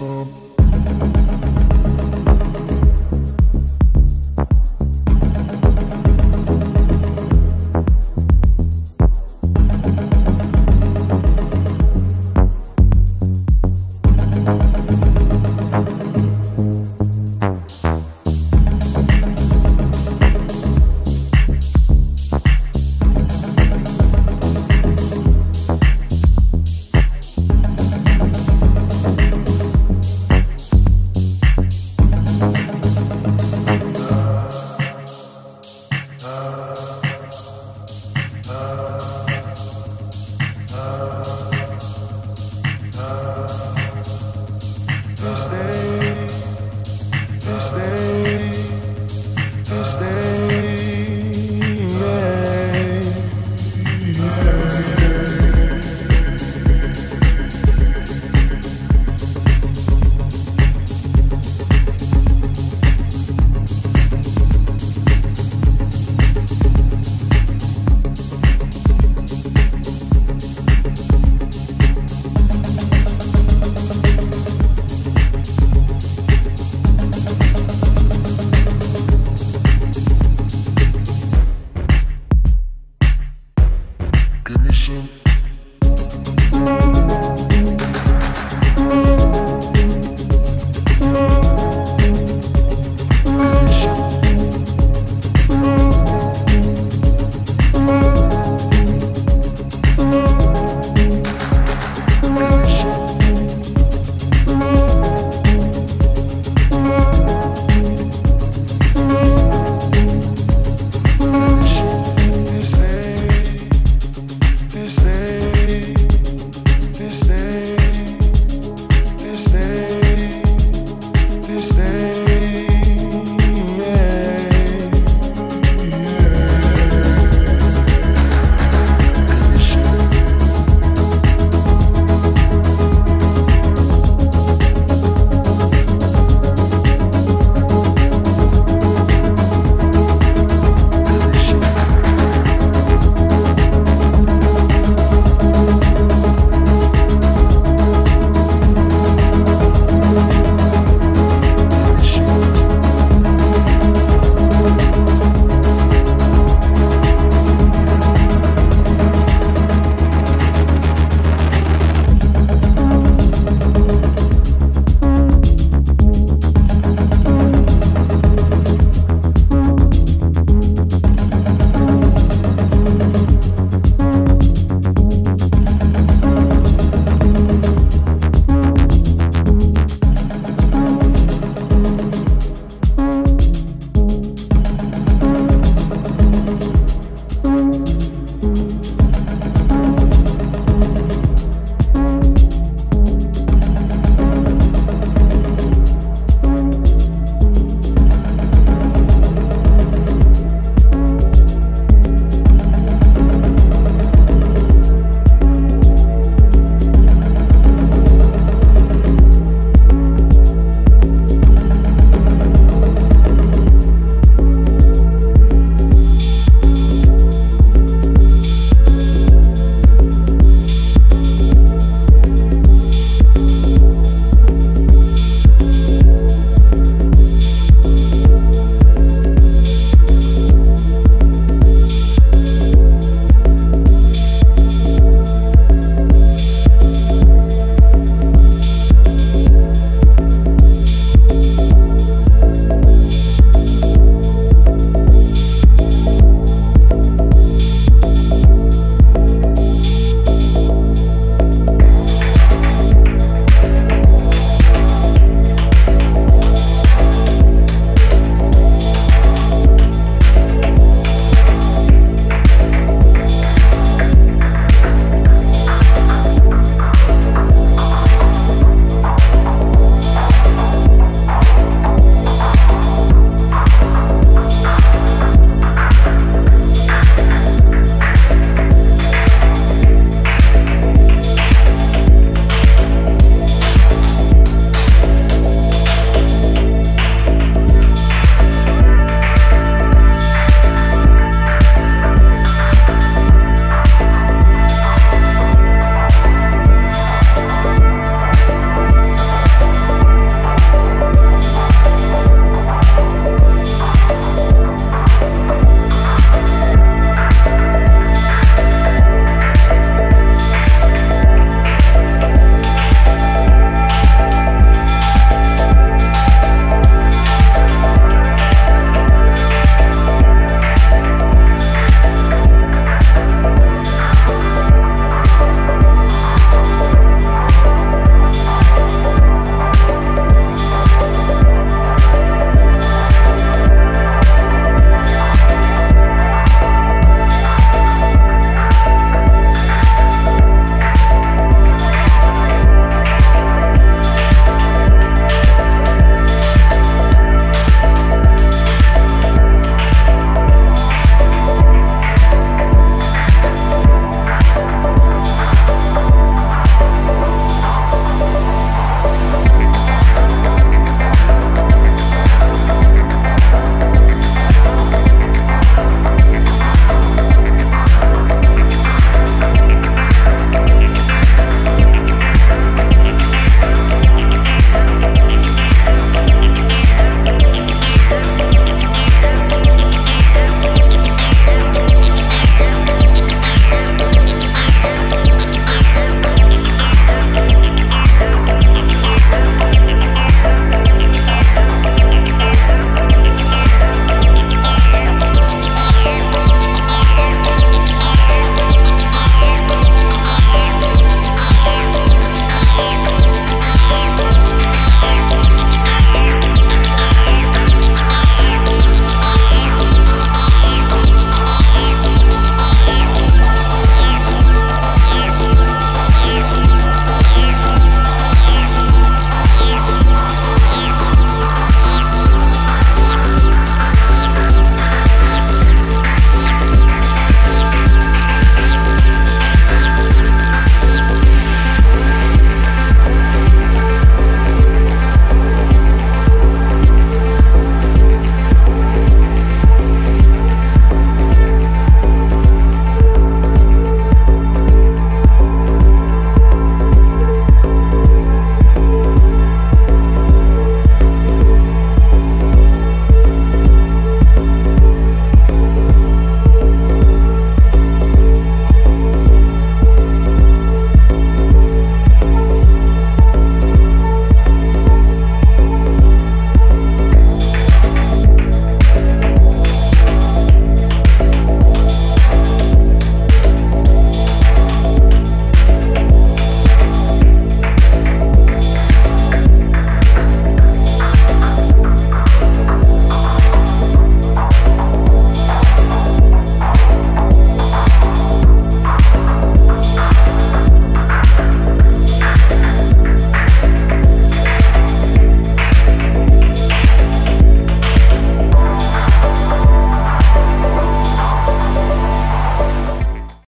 Uh...